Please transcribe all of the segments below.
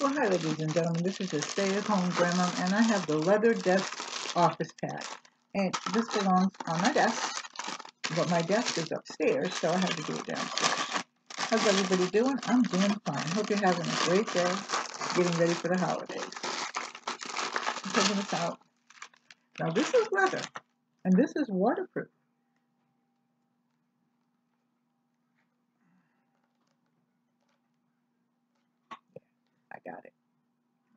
Well, hi, ladies and gentlemen. This is a stay-at-home grandma, and I have the leather desk office pad. And this belongs on my desk, but my desk is upstairs, so I have to do it downstairs. How's everybody doing? I'm doing fine. Hope you're having a great day, getting ready for the holidays. I'm taking this out. Now, this is leather, and this is waterproof. Got it.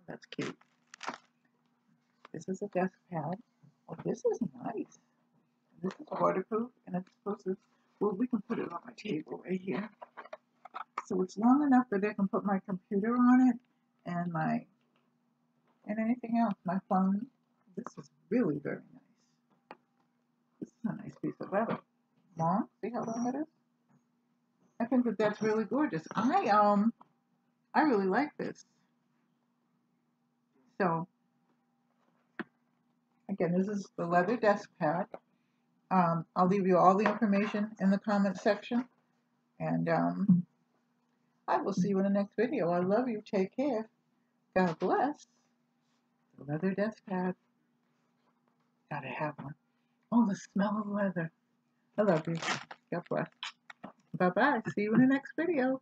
That's cute. This is a desk pad. Oh, this is nice. This is waterproof, and it's supposed to, well, we can put it on my table right here. So it's long enough that I can put my computer on it, and my, and anything else, my phone. This is really very nice. This is a nice piece of leather. Long, see how long it is? I think that that's really gorgeous. I, um, I really like this. So, again, this is the leather desk pad. Um, I'll leave you all the information in the comment section. And um, I will see you in the next video. I love you. Take care. God bless. The leather desk pad. Gotta have one. Oh, the smell of leather. I love you. God bless. Bye-bye. See you in the next video.